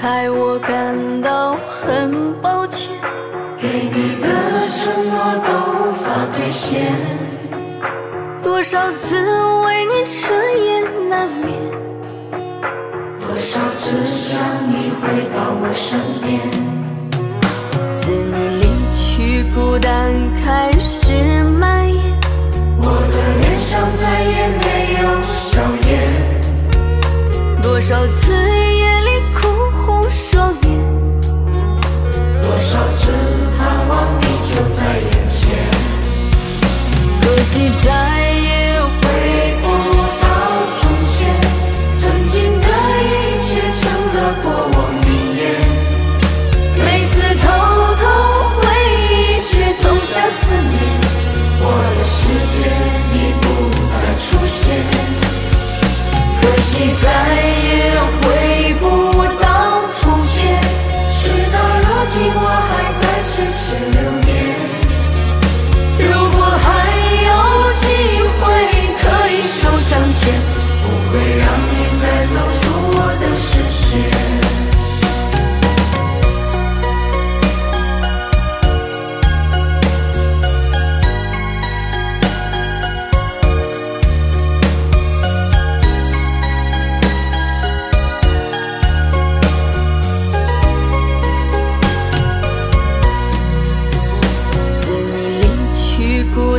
害我感到很抱歉。给你的承诺都无法兑现。多少次为你彻夜难眠。多少次想你回到我身边。你在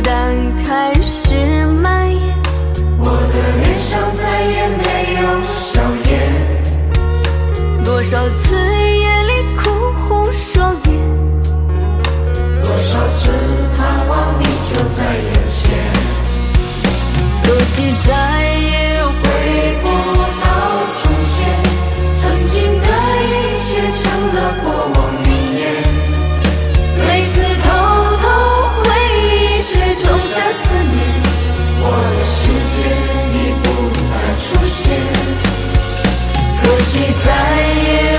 当，开始蔓延。我的脸上再也没有笑颜，多少次夜里哭红双眼，多少次盼望你就在眼前。可惜在再也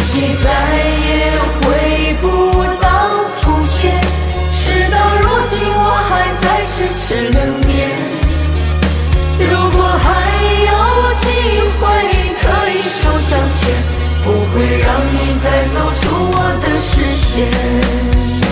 惜再也回不到从前。事到如今，我还在痴痴留恋。如果还有机会可以手相牵，不会让你再走出我的视线。